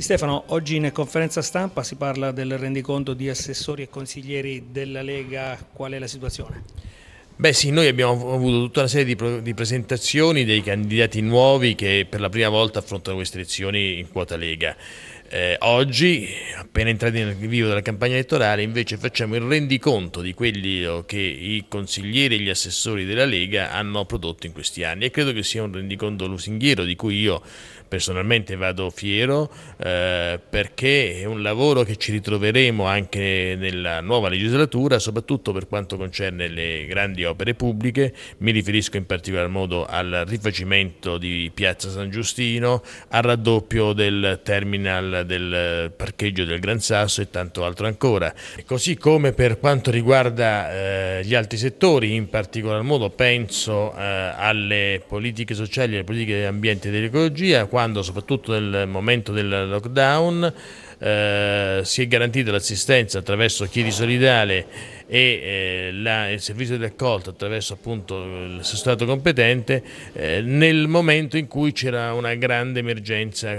Stefano, oggi in conferenza stampa si parla del rendiconto di assessori e consiglieri della Lega, qual è la situazione? Beh sì, noi abbiamo avuto tutta una serie di, di, presentazioni dei candidati nuovi che per la prima volta affrontano queste elezioni in quota Lega. Eh, oggi, appena entrati nel vivo della campagna elettorale, invece facciamo il rendiconto di quelli che i consiglieri e gli assessori della Lega hanno prodotto in questi anni. E credo che sia un rendiconto lusinghiero di cui io personalmente vado fiero eh, perché è un lavoro che ci ritroveremo anche nella nuova legislatura, soprattutto per quanto concerne le grandi opere pubbliche, mi riferisco in particolar modo al rifacimento di Piazza San Giustino, al raddoppio del terminal del parcheggio del Gran Sasso e tanto altro ancora. Così come per quanto riguarda eh, gli altri settori, in particolar modo penso eh, alle politiche sociali, alle politiche dell'ambiente e dell'ecologia, quando soprattutto nel momento del lockdown eh, si è garantita l'assistenza attraverso Chiedi Solidale e eh, la, il servizio di raccolta attraverso appunto Stato competente eh, nel momento in cui c'era una grande emergenza,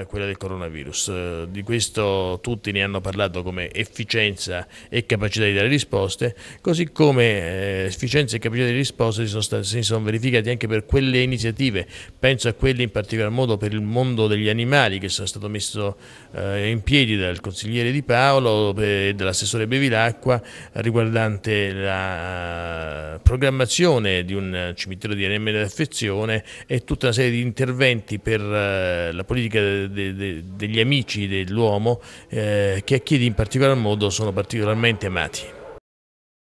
eh, quella del coronavirus. Eh, di questo tutti ne hanno parlato come efficienza e capacità di dare risposte, così come eh, efficienza e capacità di risposte si sono, stati, si sono verificati anche per quelle iniziative, penso a quelle in particolar modo per il mondo degli animali che sono stato messo eh, in piedi dal consigliere Di Paolo e dall'assessore Bevilacqua riguardo riguardante la programmazione di un cimitero di anemme d'affezione e tutta una serie di interventi per eh, la politica de, de, degli amici dell'uomo eh, che a Chiedi in particolar modo sono particolarmente amati.